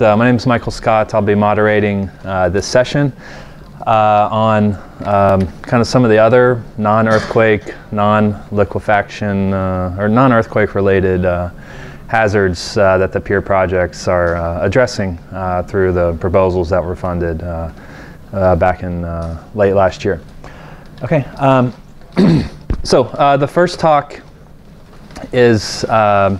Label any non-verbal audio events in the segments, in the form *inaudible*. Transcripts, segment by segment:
Uh, my name is Michael Scott. I'll be moderating uh, this session uh, on um, kind of some of the other non-earthquake, non-liquefaction, uh, or non-earthquake related uh, hazards uh, that the PEER projects are addressing through the proposals that were funded back in late last year. Okay, um, *clears throat* so the first talk is um,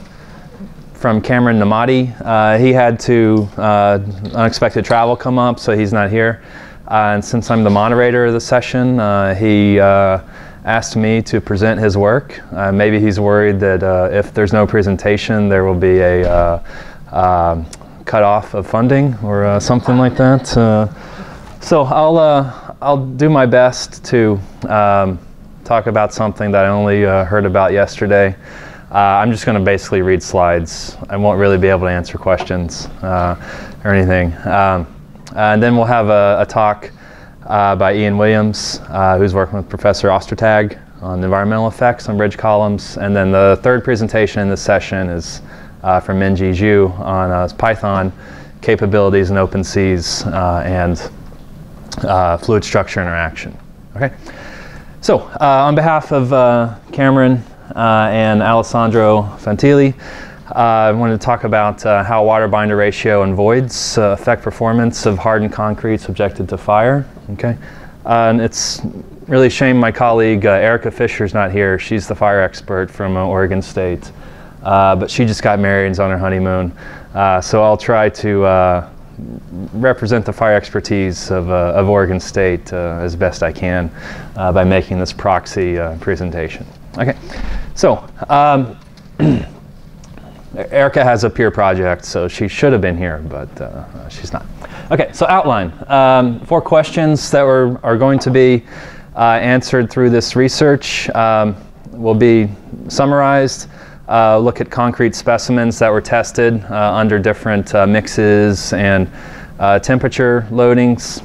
from Kamran Nemati. Uh, he had to uh, unexpected travel come up, so he's not here. Uh, and since I'm the moderator of the session, uh, he uh, asked me to present his work. Uh, maybe he's worried that if there's no presentation, there will be a cut off of funding or something like that. so I'll I'll do my best to um, talk about something that I only heard about yesterday. Uh, I'm just going to basically read slides. I won't really be able to answer questions uh, or anything. Um, and then we'll have a, a talk uh, by Ian Williams, uh, who's working with Professor Ostertag on environmental effects on bridge columns. And then the third presentation in this session is uh, from Minjie Zhu on uh, Python capabilities in OpenSees and fluid structure interaction. Okay. So on behalf of Kamran uh, and Alessandro Fantilli. Uh, I wanted to talk about uh, how water binder ratio and voids affect performance of hardened concrete subjected to fire. Okay, and it's really a shame my colleague uh, Erica Fischer's not here. She's the fire expert from uh, Oregon State, uh, but she just got married and is on her honeymoon. so I'll try to represent the fire expertise of, of Oregon State as best I can by making this proxy presentation. Okay, so um, *clears throat* Erica has a PEER project, so she should have been here, but uh, she's not. Okay, so outline. Um, four questions that were, are going to be uh, answered through this research um, will be summarized. Uh, look at concrete specimens that were tested uh, under different uh, mixes and uh, temperature loadings,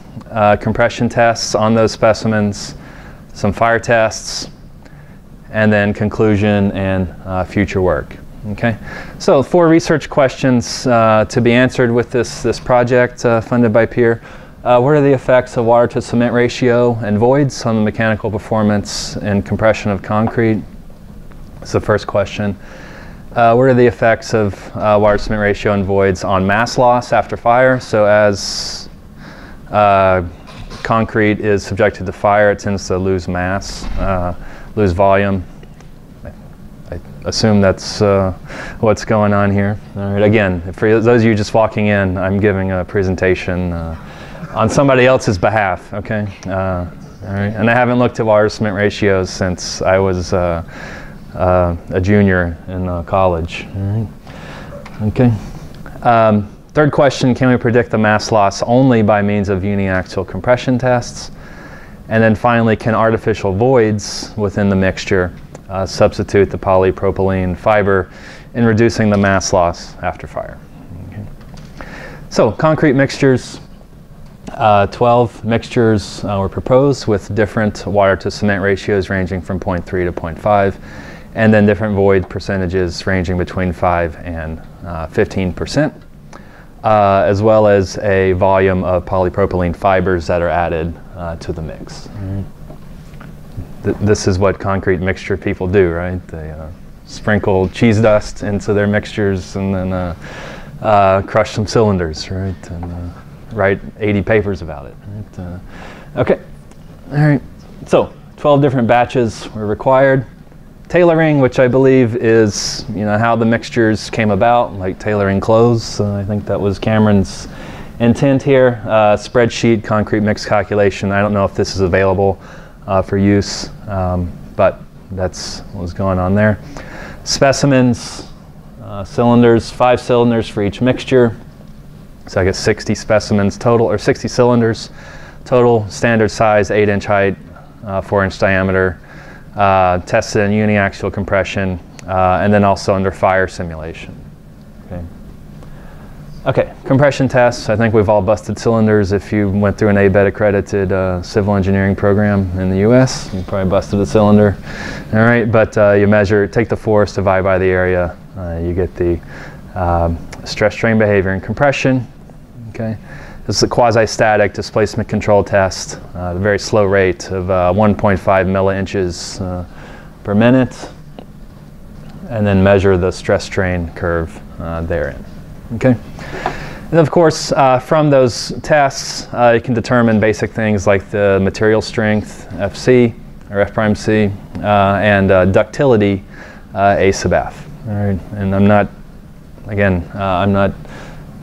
compression tests on those specimens, some fire tests, and then conclusion and uh, future work. Okay, so four research questions uh, to be answered with this, this project uh, funded by PEER. Uh, what are the effects of water to cement ratio and voids on the mechanical performance and compression of concrete? That's the first question. Uh, what are the effects of uh, water to cement ratio and voids on mass loss after fire? So as concrete is subjected to fire, it tends to lose mass lose volume. I, assume that's uh, what's going on here. All right, again, for those of you just walking in, I'm giving a presentation uh, on somebody else's behalf, okay? Uh, all right, and I haven't looked at water cement ratios since I was uh, uh, a junior in uh, college. All right, okay. Um, third question, can we predict the mass loss only by means of uniaxial compression tests? And then finally, can artificial voids within the mixture uh, substitute the polypropylene fiber in reducing the mass loss after fire? Okay. So concrete mixtures, uh, 12 mixtures uh, were proposed with different water to cement ratios ranging from 0.3 to 0.5 and then different void percentages ranging between 5 and 15%. Uh, uh, as well as a volume of polypropylene fibers that are added uh, to the mix. Mm. Th this is what concrete mixture people do, right? They uh, sprinkle cheese dust into their mixtures and then uh, uh, crush some cylinders, right? And uh, write 80 papers about it. Right? okay, all right. So 12 different batches were required tailoring, which I believe is you know how the mixtures came about, like tailoring clothes. Uh, I think that was Kamran's intent here. Uh, spreadsheet, concrete mix calculation. I don't know if this is available uh, for use, um, but that's what was going on there. Specimens, uh, cylinders, five cylinders for each mixture. So I get 60 specimens total, or 60 cylinders total, standard size, 8 inch height, uh, 4 inch diameter uh, tested in uniaxial compression, uh, and then also under fire simulation. Okay. Okay, compression tests. I think we've all busted cylinders. If you went through an ABET accredited uh, civil engineering program in the US, you probably busted a cylinder. All right, but uh, you measure, take the force, divide by the area, uh, you get the um, stress strain behavior and compression. Okay, this is a quasi-static displacement control test, uh, a very slow rate of uh, 1.5 millinches uh, per minute, and then measure the stress strain curve therein. Okay. And of course, uh, from those tests, uh, you can determine basic things like the material strength, FC, or F prime C, uh, and uh, ductility, uh, A sub F. All right. And I'm not, again, uh, I'm not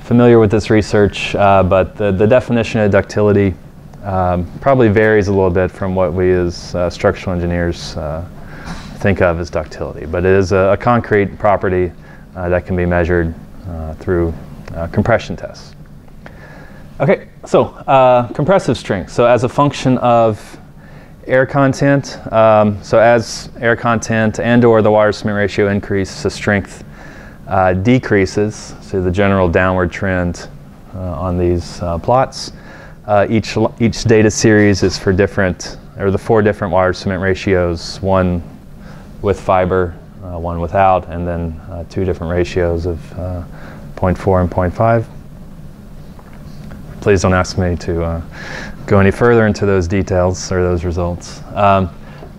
familiar with this research, but the, the definition of ductility um, probably varies a little bit from what we as structural engineers think of as ductility. But it is a, a concrete property that can be measured through uh, compression tests. Okay, so uh, compressive strength. So as a function of air content, um, so as air content and or the water cement ratio increase, the strength uh, decreases, so the general downward trend uh, on these uh, plots. Uh, each, each data series is for different, or the four different water cement ratios, one with fiber, one without, and then two different ratios of 0.4 and 0.5. Please don't ask me to uh, go any further into those details or those results. Um,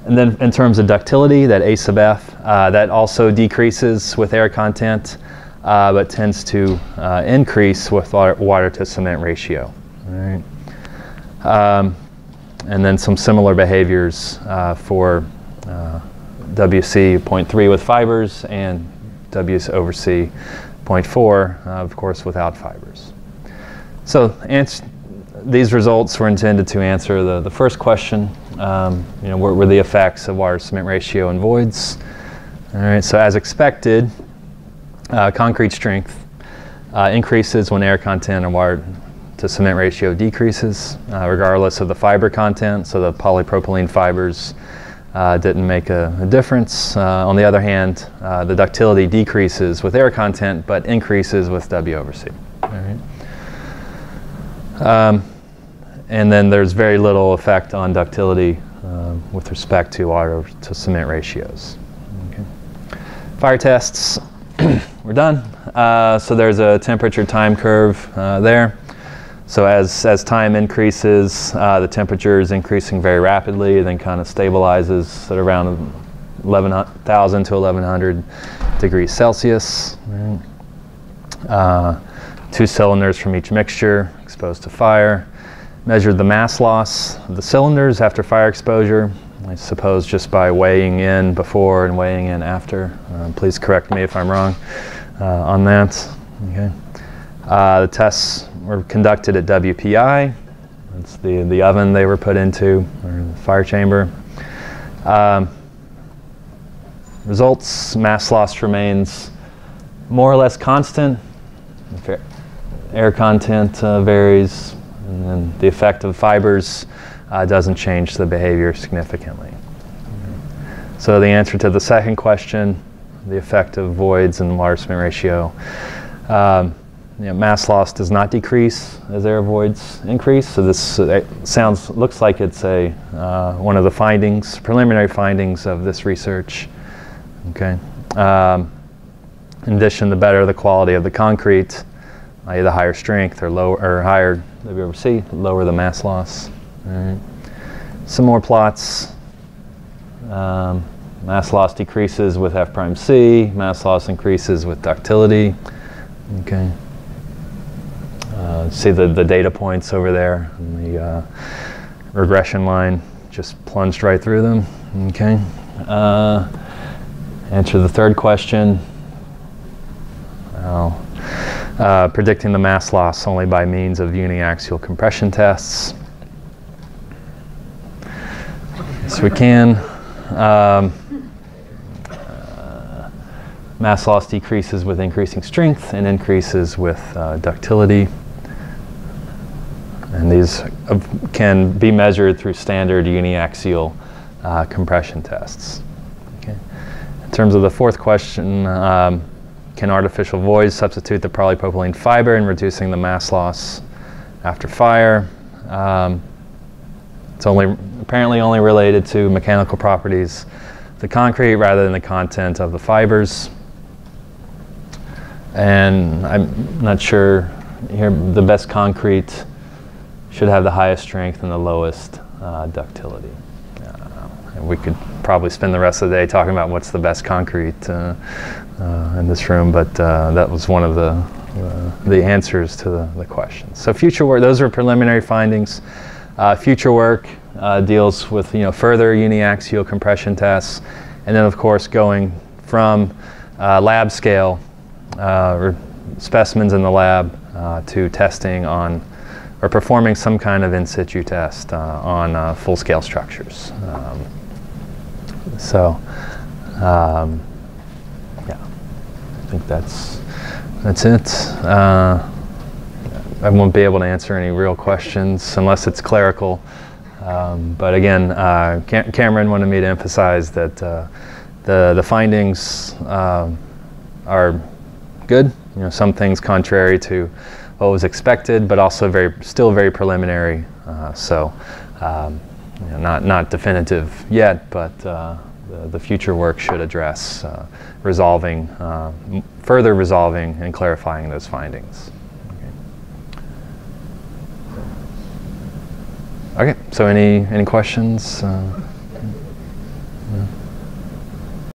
and then in terms of ductility, that A sub F, uh, that also decreases with air content, uh, but tends to uh, increase with water, water, to cement ratio. All right. Um, and then some similar behaviors uh, for uh, WC 0.3 with fibers and W over C 0.4, uh, of course, without fibers. So these results were intended to answer the, the first question, um, you know, what were the effects of water cement ratio and voids? All right, so as expected, uh, concrete strength uh, increases when air content and water to cement ratio decreases, uh, regardless of the fiber content. So the polypropylene fibers uh, didn't make a, a difference. Uh, on the other hand, uh, the ductility decreases with air content but increases with W over C. Um, and then there's very little effect on ductility uh, with respect to water to cement ratios. Okay. Fire tests, *clears throat* we're done. Uh, so there's a temperature time curve uh, there. So as, as time increases, uh, the temperature is increasing very rapidly, then kind of stabilizes at around 11,000 to 1100 degrees Celsius. Uh, two cylinders from each mixture exposed to fire. Measured the mass loss of the cylinders after fire exposure, I suppose just by weighing in before and weighing in after. Uh, please correct me if I'm wrong uh, on that. Okay. Uh, the tests were conducted at WPI. That's the, the oven they were put into, or the fire chamber. Um, results, mass loss remains more or less constant. Air content uh, varies, and then the effect of fibers uh, doesn't change the behavior significantly. So the answer to the second question, the effect of voids and cement ratio, um, you know, mass loss does not decrease as air voids increase. So this uh, sounds looks like it's a uh, one of the findings, preliminary findings of this research. Okay. Um, in addition, the better the quality of the concrete, i.e., the higher strength or lower or higher W over C, lower the mass loss. Some more plots. Um, mass loss decreases with F prime C. Mass loss increases with ductility. Okay. Uh, see the, the data points over there, the uh, regression line just plunged right through them. Okay. Uh, answer the third question. Well, uh, predicting the mass loss only by means of uniaxial compression tests. Yes, we can. Um, uh, mass loss decreases with increasing strength and increases with uh, ductility. And these can be measured through standard uniaxial uh, compression tests. Okay. In terms of the fourth question, um, can artificial voids substitute the polypropylene fiber in reducing the mass loss after fire? Um, it's only apparently only related to mechanical properties the concrete rather than the content of the fibers. And I'm not sure here, the best concrete should have the highest strength and the lowest uh, ductility. Uh, and we could probably spend the rest of the day talking about what's the best concrete uh, uh in this room, but uh, that was one of the, uh, the answers to the, the questions. So future work, those are preliminary findings. future work deals with you know, further uniaxial compression tests, and then of course going from lab scale specimens in the lab to testing on or performing some kind of in situ test uh, on uh, full scale structures. Um, so, um, yeah, I think that's that's it. Uh, I won't be able to answer any real questions unless it's clerical. Um, but again, uh, Cam Kamran wanted me to emphasize that uh, the the findings uh, are good. You know, some things contrary to what was expected, but also very still very preliminary. Uh, so um, you know, not not definitive yet, but uh, the, the, future work should address uh, resolving uh, further resolving and clarifying those findings. Okay. okay so any any questions? Uh?